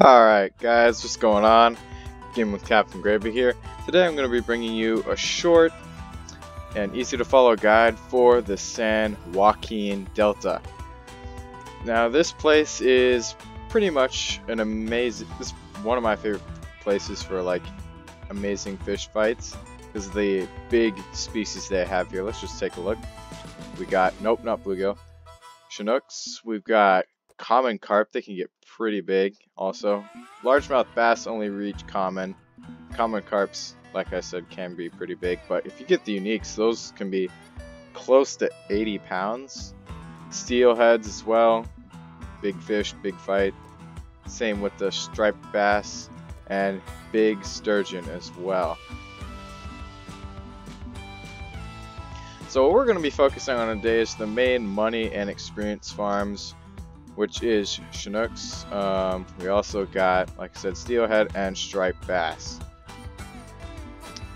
Alright guys, what's going on? Gaming with Captain Gravy here. Today I'm going to be bringing you a short and easy to follow guide for the San Joaquin Delta. Now this place is pretty much an amazing, this is one of my favorite places for like amazing fish fights because the big species they have here. Let's just take a look. We got, nope, not bluegill. Chinooks, we've got common carp, they can get pretty big also. Largemouth bass only reach common. Common carps, like I said, can be pretty big, but if you get the uniques, those can be close to 80 pounds. Steelheads as well. Big fish, big fight. Same with the striped bass and big sturgeon as well. So what we're going to be focusing on today is the main money and experience farms which is Chinooks. Um, we also got, like I said, Steelhead and Striped Bass.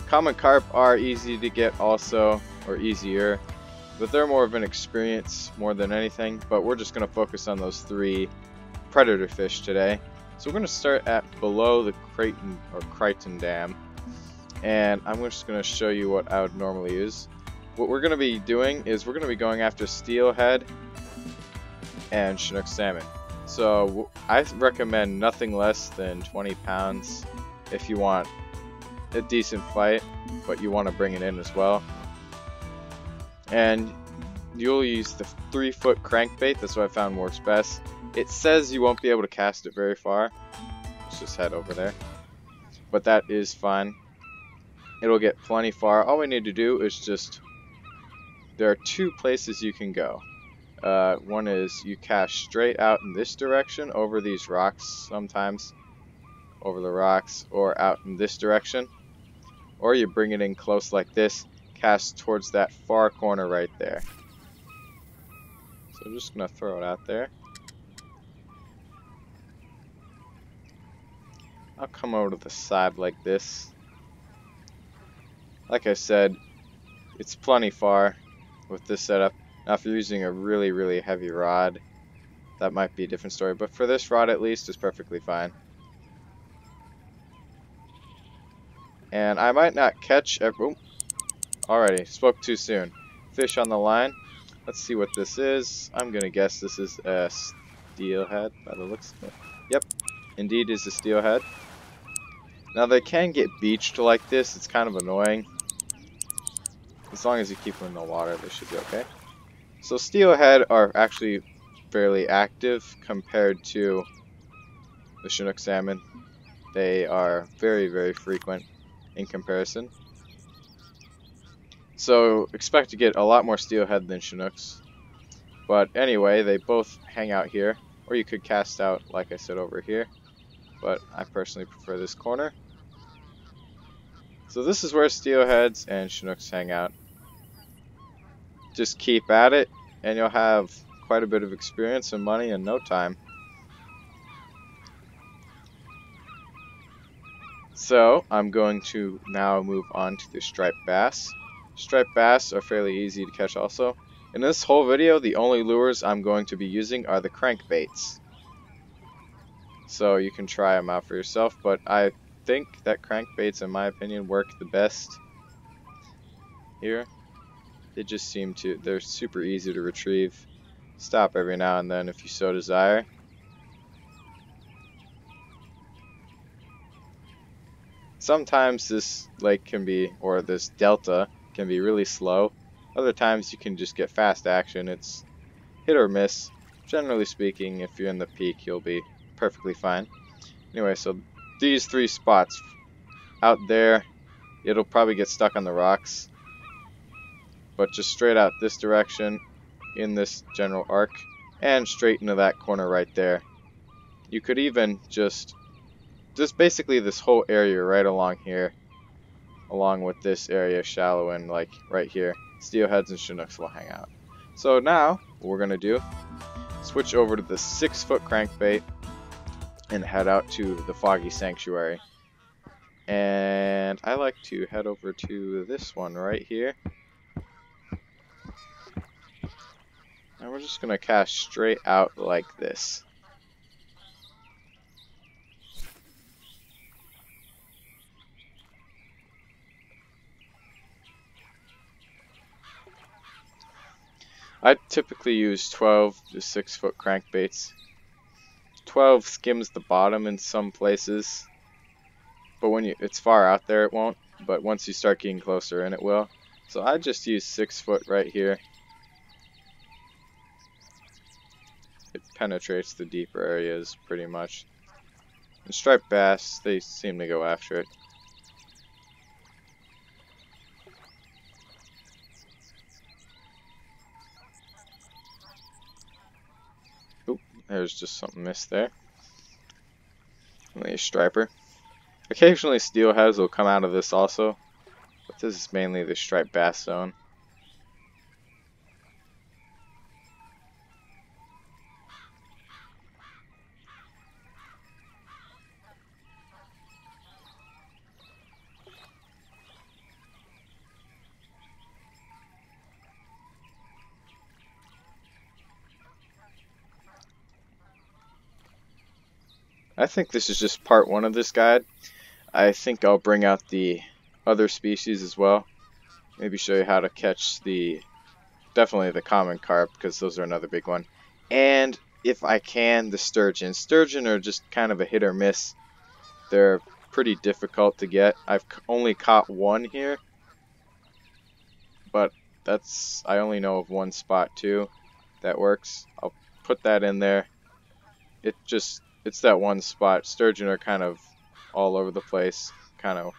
Common Carp are easy to get also, or easier, but they're more of an experience more than anything, but we're just going to focus on those three predator fish today. So we're going to start at below the Creighton, or Crichton Dam, and I'm just going to show you what I would normally use. What we're going to be doing is we're going to be going after Steelhead and Chinook salmon. So I recommend nothing less than 20 pounds if you want a decent fight, but you want to bring it in as well. And you'll use the three foot crankbait, that's what I found works best. It says you won't be able to cast it very far. Let's just head over there. But that is fine. It'll get plenty far. All we need to do is just... There are two places you can go. Uh, one is you cast straight out in this direction over these rocks sometimes, over the rocks, or out in this direction. Or you bring it in close like this, cast towards that far corner right there. So I'm just going to throw it out there. I'll come over to the side like this. Like I said, it's plenty far with this setup. Now if you're using a really, really heavy rod, that might be a different story. But for this rod at least, it's perfectly fine. And I might not catch every... Already, spoke too soon. Fish on the line. Let's see what this is. I'm going to guess this is a steelhead by the looks of it. Yep, indeed is a steelhead. Now they can get beached like this. It's kind of annoying. As long as you keep them in the water, they should be okay. So steelhead are actually fairly active compared to the Chinook salmon. They are very, very frequent in comparison. So expect to get a lot more steelhead than Chinooks. But anyway, they both hang out here. Or you could cast out, like I said, over here. But I personally prefer this corner. So this is where steelheads and Chinooks hang out just keep at it and you'll have quite a bit of experience and money in no time. So I'm going to now move on to the striped bass. Striped bass are fairly easy to catch also. In this whole video, the only lures I'm going to be using are the crankbaits. So you can try them out for yourself, but I think that crankbaits, in my opinion, work the best here. They just seem to, they're super easy to retrieve. Stop every now and then if you so desire. Sometimes this lake can be, or this delta can be really slow. Other times you can just get fast action. It's hit or miss. Generally speaking, if you're in the peak, you'll be perfectly fine. Anyway, so these three spots out there, it'll probably get stuck on the rocks but just straight out this direction in this general arc and straight into that corner right there. You could even just, just basically this whole area right along here, along with this area shallow and like right here, steelheads and chinooks will hang out. So now, what we're going to do, switch over to the 6 foot crankbait and head out to the Foggy Sanctuary. And I like to head over to this one right here. And we're just gonna cast straight out like this. I typically use 12 to 6 foot crankbaits. 12 skims the bottom in some places, but when you, it's far out there it won't, but once you start getting closer in it will. So I just use 6 foot right here. It penetrates the deeper areas pretty much. And striped bass, they seem to go after it. Oop, There's just something missed there. Only a striper. Occasionally steelheads will come out of this also, but this is mainly the striped bass zone. I think this is just part one of this guide. I think I'll bring out the other species as well. Maybe show you how to catch the, definitely the common carp, because those are another big one. And if I can, the sturgeon. Sturgeon are just kind of a hit or miss. They're pretty difficult to get. I've only caught one here, but that's, I only know of one spot too that works. I'll put that in there. It just it's that one spot. Sturgeon are kind of all over the place. Kind of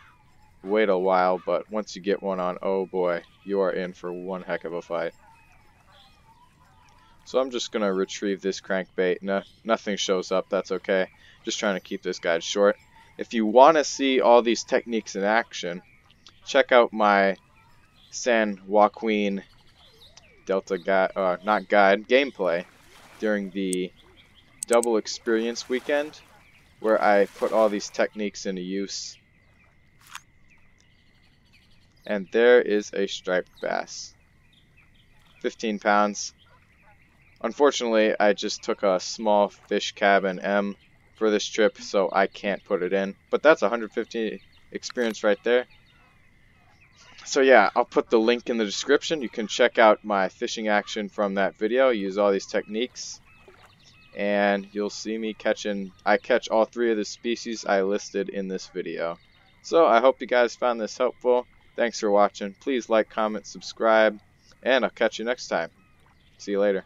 wait a while, but once you get one on, oh boy, you are in for one heck of a fight. So I'm just going to retrieve this crankbait. No, nothing shows up, that's okay. Just trying to keep this guide short. If you want to see all these techniques in action, check out my San Joaquin Delta guide, uh, not guide, gameplay during the double experience weekend where I put all these techniques into use. And there is a striped bass. 15 pounds. Unfortunately, I just took a small fish cabin M for this trip, so I can't put it in. But that's 150 experience right there. So yeah, I'll put the link in the description. You can check out my fishing action from that video. use all these techniques and you'll see me catching, I catch all three of the species I listed in this video. So I hope you guys found this helpful. Thanks for watching. Please like, comment, subscribe, and I'll catch you next time. See you later.